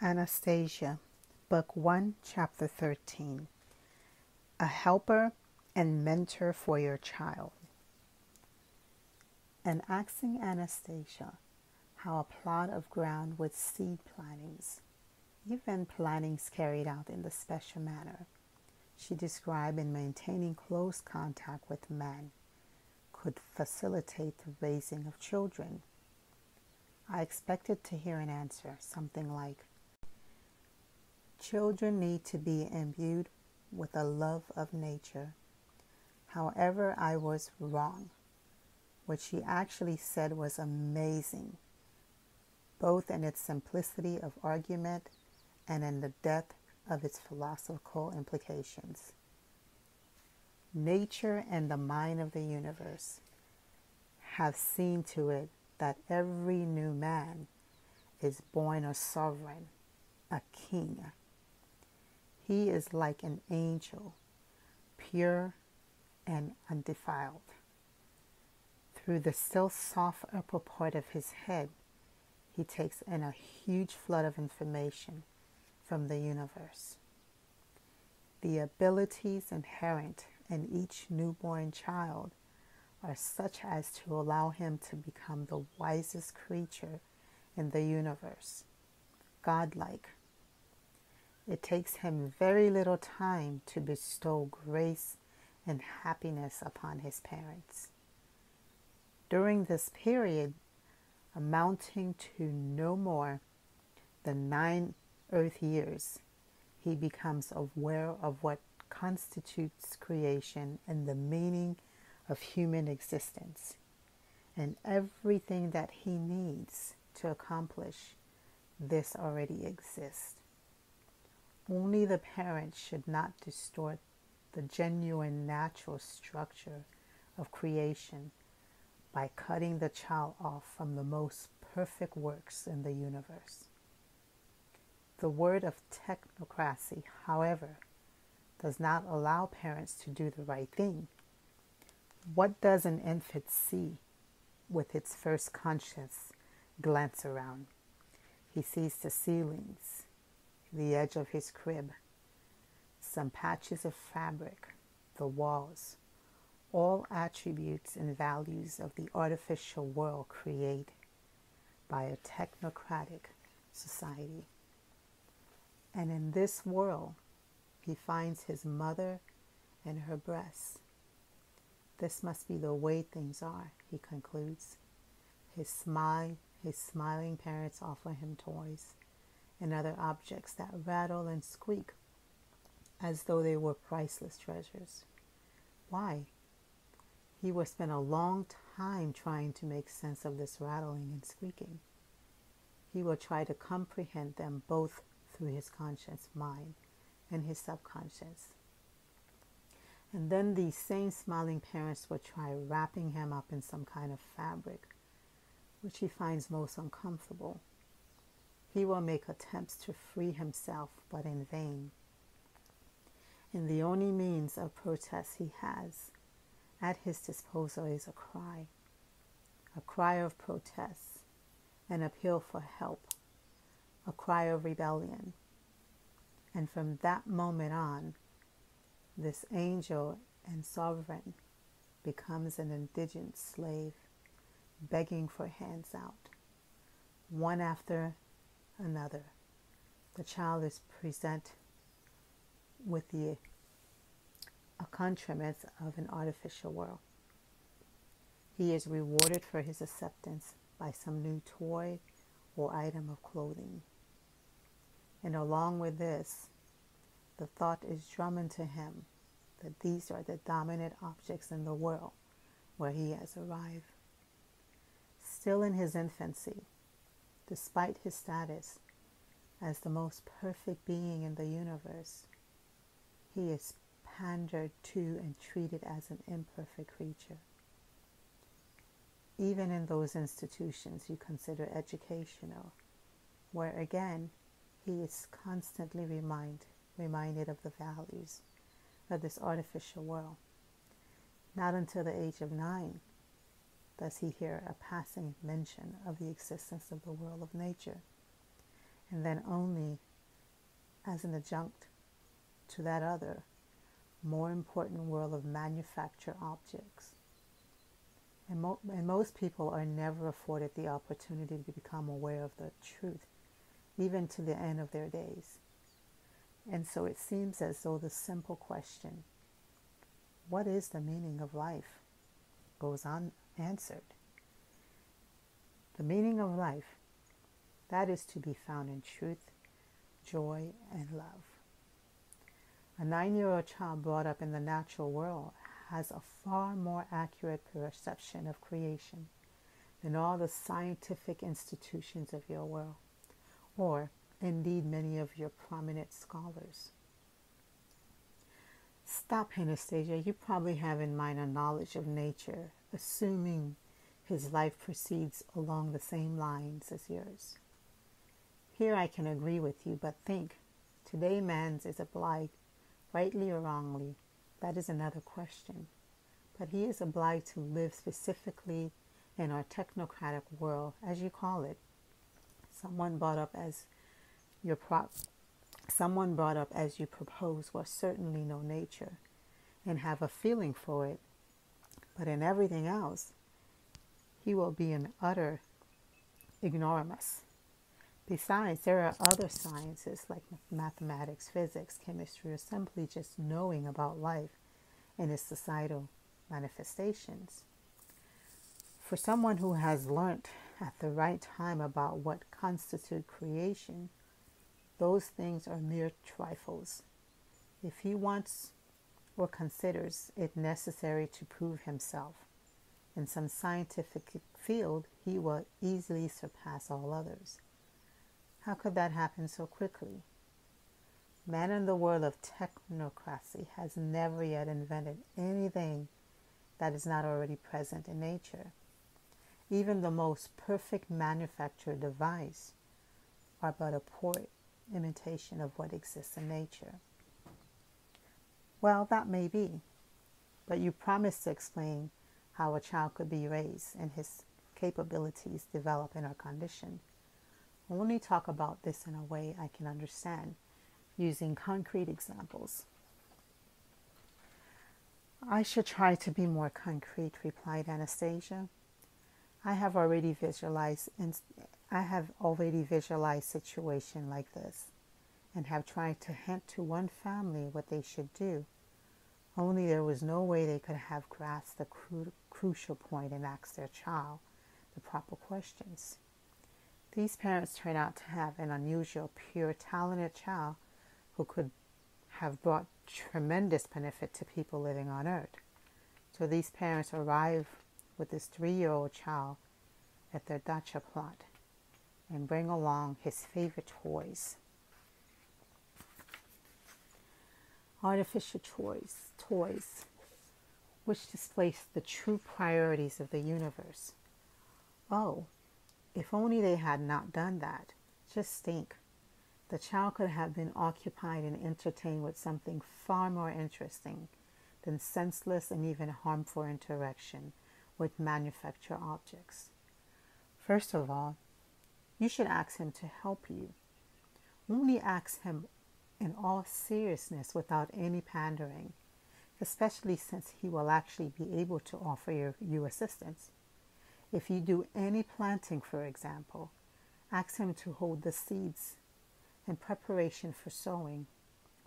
Anastasia, Book 1, Chapter 13 A Helper and Mentor for Your Child. And asking Anastasia how a plot of ground with seed plantings, even plantings carried out in the special manner she described in maintaining close contact with men, could facilitate the raising of children. I expected to hear an answer, something like, Children need to be imbued with a love of nature. However, I was wrong. What she actually said was amazing, both in its simplicity of argument and in the depth of its philosophical implications. Nature and the mind of the universe have seen to it that every new man is born a sovereign, a king. He is like an angel, pure and undefiled. Through the still soft upper part of his head, he takes in a huge flood of information from the universe. The abilities inherent in each newborn child are such as to allow him to become the wisest creature in the universe, godlike. It takes him very little time to bestow grace and happiness upon his parents. During this period, amounting to no more than nine earth years, he becomes aware of what constitutes creation and the meaning of human existence and everything that he needs to accomplish this already exists. Only the parents should not distort the genuine natural structure of creation by cutting the child off from the most perfect works in the universe. The word of technocracy, however, does not allow parents to do the right thing. What does an infant see with its first conscious glance around? He sees the ceilings, the edge of his crib, some patches of fabric, the walls, all attributes and values of the artificial world created by a technocratic society. And in this world, he finds his mother and her breasts. This must be the way things are, he concludes. His smile, his smiling parents offer him toys and other objects that rattle and squeak as though they were priceless treasures. Why? He will spend a long time trying to make sense of this rattling and squeaking. He will try to comprehend them both through his conscious mind and his subconscious. And then these same smiling parents will try wrapping him up in some kind of fabric, which he finds most uncomfortable. He will make attempts to free himself, but in vain. And the only means of protest he has at his disposal is a cry, a cry of protest, an appeal for help, a cry of rebellion. And from that moment on, this angel and sovereign becomes an indigent slave, begging for hands out. One after another, the child is present with the accoutrements of an artificial world. He is rewarded for his acceptance by some new toy or item of clothing. And along with this, the thought is drummed into him that these are the dominant objects in the world where he has arrived. Still in his infancy, despite his status as the most perfect being in the universe, he is pandered to and treated as an imperfect creature. Even in those institutions you consider educational, where again he is constantly remind, reminded of the values of this artificial world. Not until the age of nine does he hear a passing mention of the existence of the world of nature. and then only as an adjunct to that other, more important world of manufactured objects. And, mo- and most people are never afforded the opportunity to become aware of the truth, even to the end of their days. And so it seems as though the simple question, what is the meaning of life, goes unanswered. The meaning of life, that is to be found in truth, joy, and love. A nine year old child brought up in the natural world has a far more accurate perception of creation than all the scientific institutions of your world, or indeed many of your prominent scholars. Stop, Anastasia. You probably have in mind a knowledge of nature, assuming his life proceeds along the same lines as yours. Here I can agree with you, but think today man's is obliged, rightly or wrongly, that is another question. But he is obliged to live specifically in our technocratic world, as you call it. Someone brought up as your prop someone brought up as you propose was certainly no nature and have a feeling for it. But in everything else, he will be an utter ignoramus. Besides, there are other sciences like mathematics, physics, chemistry, or simply just knowing about life and its societal manifestations. For someone who has learnt at the right time about what constitutes creation, those things are mere trifles. If he wants or considers it necessary to prove himself in some scientific field, he will easily surpass all others. How could that happen so quickly? Man in the world of technocracy has never yet invented anything that is not already present in nature. Even the most perfect manufactured device are but a poor imitation of what exists in nature. Well, that may be, but you promised to explain how a child could be raised and his capabilities develop in our condition. Only talk about this in a way I can understand using concrete examples. I should try to be more concrete, replied Anastasia. I have already visualized and I have already visualized situation like this and have tried to hint to one family what they should do. Only there was no way they could have grasped the cru- crucial point and asked their child the proper questions. These parents turned out to have an unusual, pure, talented child who could have brought tremendous benefit to people living on earth. So these parents arrive with this three year old child at their dacha plot and bring along his favorite toys. Artificial toys, toys, which displace the true priorities of the universe. Oh, if only they had not done that. Just think. The child could have been occupied and entertained with something far more interesting than senseless and even harmful interaction with manufactured objects. First of all, you should ask him to help you. Only ask him in all seriousness without any pandering, especially since he will actually be able to offer you, you assistance. If you do any planting, for example, ask him to hold the seeds in preparation for sowing,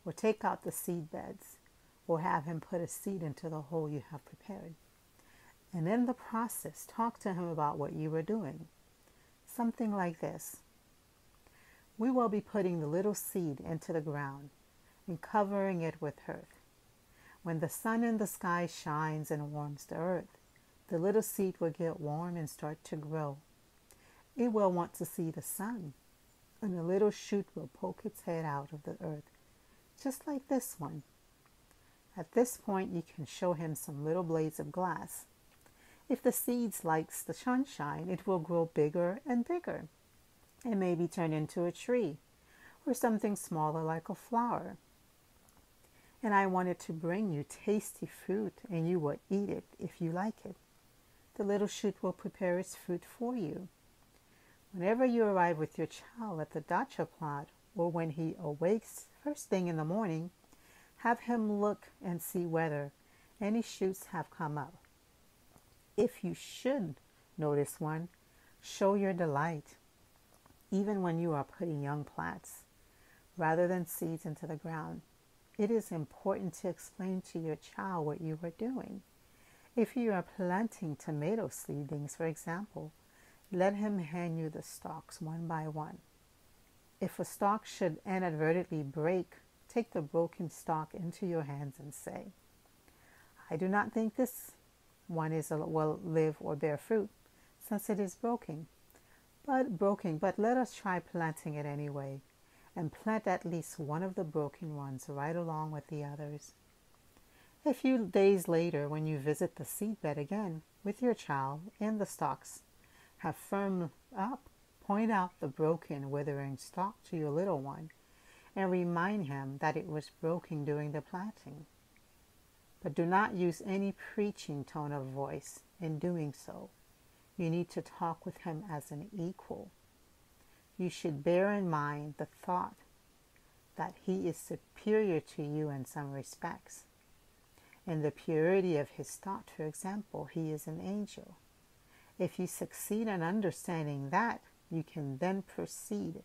or take out the seed beds, or have him put a seed into the hole you have prepared. And in the process, talk to him about what you were doing. Something like this. We will be putting the little seed into the ground and covering it with earth. When the sun in the sky shines and warms the earth, the little seed will get warm and start to grow. It will want to see the sun, and the little shoot will poke its head out of the earth, just like this one. At this point, you can show him some little blades of glass. If the seed likes the sunshine, it will grow bigger and bigger and maybe turn into a tree or something smaller like a flower. And I wanted to bring you tasty fruit, and you will eat it if you like it the little shoot will prepare its fruit for you. Whenever you arrive with your child at the dacha plot or when he awakes first thing in the morning, have him look and see whether any shoots have come up. If you should notice one, show your delight, even when you are putting young plants rather than seeds into the ground. It is important to explain to your child what you are doing. If you are planting tomato seedlings, for example, let him hand you the stalks one by one. If a stalk should inadvertently break, take the broken stalk into your hands and say, I do not think this one is will live or bear fruit, since it is broken. But broken, but let us try planting it anyway, and plant at least one of the broken ones right along with the others. A few days later, when you visit the seedbed again with your child and the stalks, have firm up, point out the broken, withering stalk to your little one, and remind him that it was broken during the planting. But do not use any preaching tone of voice in doing so. You need to talk with him as an equal. You should bear in mind the thought that he is superior to you in some respects. In the purity of his thought, for example, he is an angel. If you succeed in understanding that, you can then proceed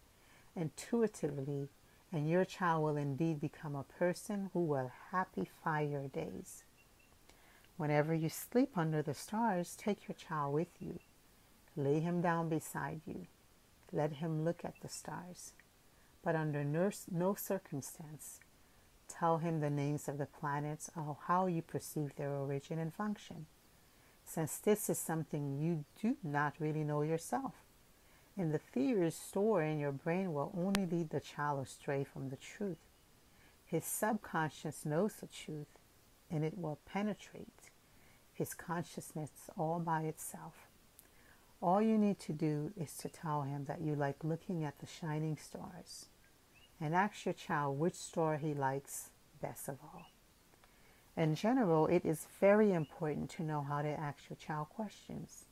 intuitively, and your child will indeed become a person who will happify your days. Whenever you sleep under the stars, take your child with you. Lay him down beside you. Let him look at the stars. But under no, circumstance, tell him the names of the planets or how you perceive their origin and function since this is something you do not really know yourself. And the theories stored in your brain will only lead the child astray from the truth. His subconscious knows the truth, and it will penetrate his consciousness all by itself. All you need to do is to tell him that you like looking at the shining stars, and ask your child which star he likes best of all. In general, it is very important to know how to ask your child questions.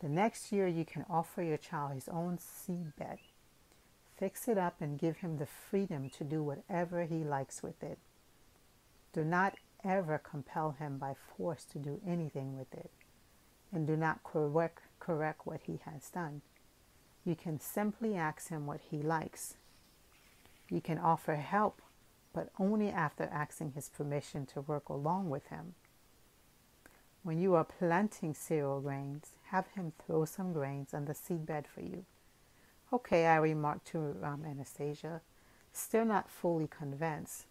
The next year, you can offer your child his own seed bed. Fix it up and give him the freedom to do whatever he likes with it. Do not ever compel him by force to do anything with it. And do not correct, correct what he has done. You can simply ask him what he likes. You can offer help but only after asking his permission to work along with him. When you are planting cereal grains, have him throw some grains on the seedbed for you. Okay, I remarked to um, Anastasia, still not fully convinced.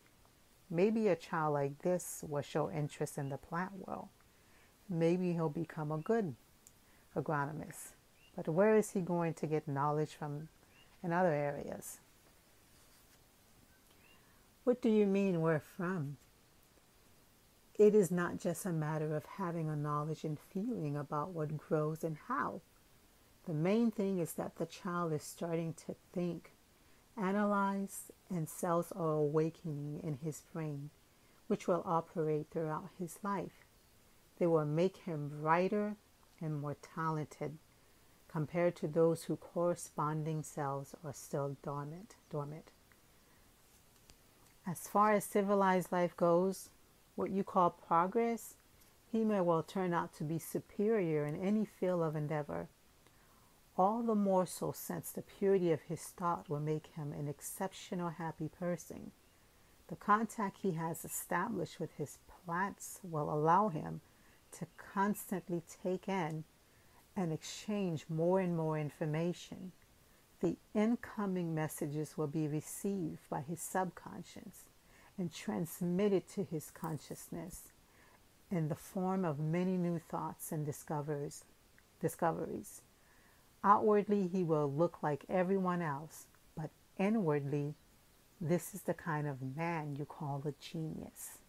Maybe a child like this will show interest in the plant world. Maybe he'll become a good agronomist. But where is he going to get knowledge from in other areas? What do you mean where from? It is not just a matter of having a knowledge and feeling about what grows and how. The main thing is that the child is starting to think, analyze, and cells are awakening in his brain, which will operate throughout his life. They will make him brighter and more talented compared to those whose corresponding cells are still dormant. dormant. As far as civilized life goes, what you call progress, he may well turn out to be superior in any field of endeavor. All the more so since the purity of his thought will make him an exceptional happy person. The contact he has established with his plants will allow him to constantly take in and exchange more and more information the incoming messages will be received by his subconscious and transmitted to his consciousness in the form of many new thoughts and discoveries. discoveries. Outwardly, he will look like everyone else, but inwardly, this is the kind of man you call a genius.